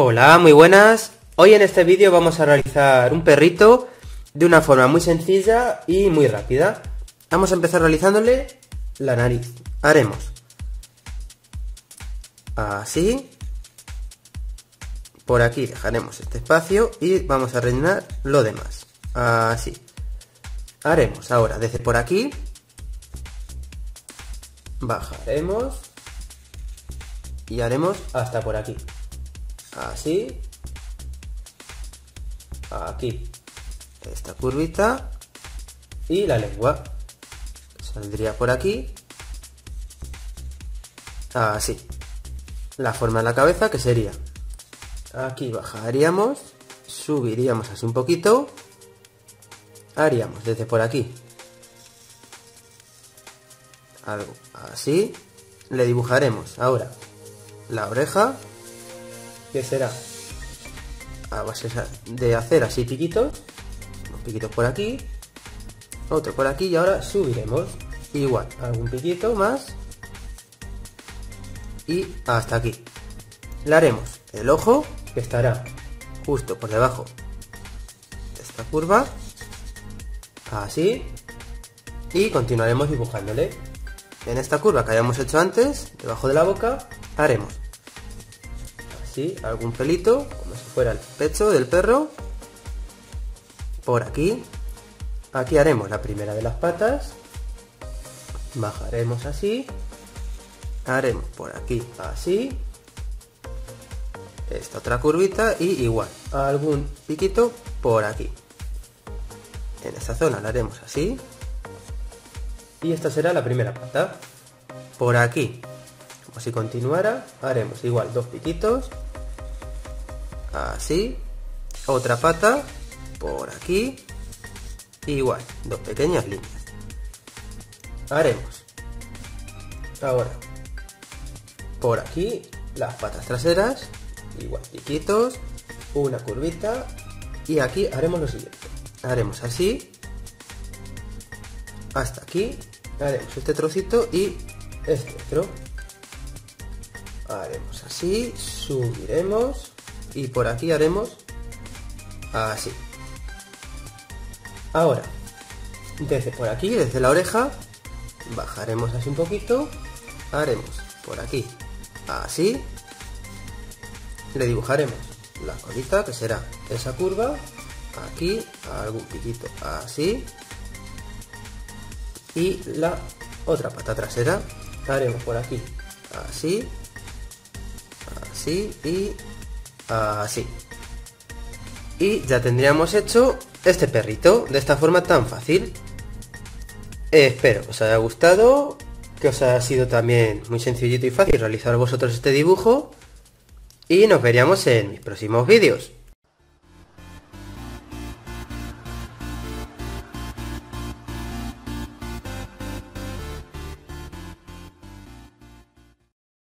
Hola, muy buenas. Hoy en este vídeo vamos a realizar un perrito de una forma muy sencilla y muy rápida. Vamos a empezar realizándole la nariz. Haremos así. Por aquí dejaremos este espacio y vamos a rellenar lo demás. Así. Haremos ahora desde por aquí. Bajaremos. Y haremos hasta por aquí así. Aquí esta curvita. Y la lengua saldría por aquí. Así. La forma de la cabeza que sería aquí bajaríamos subiríamos así un poquito. Haríamos desde por aquí. Algo así. Le dibujaremos ahora la oreja que será a base de hacer así piquitos, unos piquitos por aquí, otro por aquí y ahora subiremos igual, algún piquito más y hasta aquí. Le haremos el ojo que estará justo por debajo de esta curva, así, y continuaremos dibujándole. En esta curva que hayamos hecho antes, debajo de la boca, haremos algún pelito, como si fuera el pecho del perro. Por aquí. Aquí haremos la primera de las patas. Bajaremos así. Haremos por aquí así. Esta otra curvita y igual. Algún piquito por aquí. En esta zona la haremos así. Y esta será la primera pata. Por aquí como si continuara, haremos igual dos piquitos así otra pata por aquí igual dos pequeñas líneas. Haremos. Ahora por aquí las patas traseras igual piquitos una curvita y aquí haremos lo siguiente. Haremos así hasta aquí haremos este trocito y este otro. Haremos así subiremos y por aquí haremos así. Ahora, desde por aquí, desde la oreja, bajaremos así un poquito, haremos por aquí así, le dibujaremos la colita que será esa curva, aquí algún piquito así y la otra pata trasera haremos por aquí así así y Así. Y ya tendríamos hecho este perrito de esta forma tan fácil. espero que os haya gustado, que os haya sido también muy sencillito y fácil realizar vosotros este dibujo. Y nos veríamos en mis próximos vídeos.